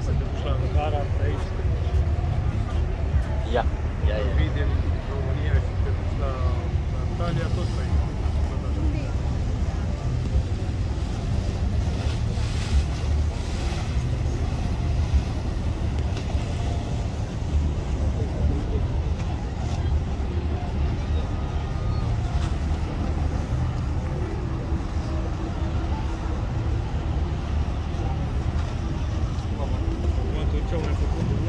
vrei să te duci la Ankara, de aici te duci. Ia, ia, ia. Vii din România și te duci la la Antalya, tot pe aici. Ciągle po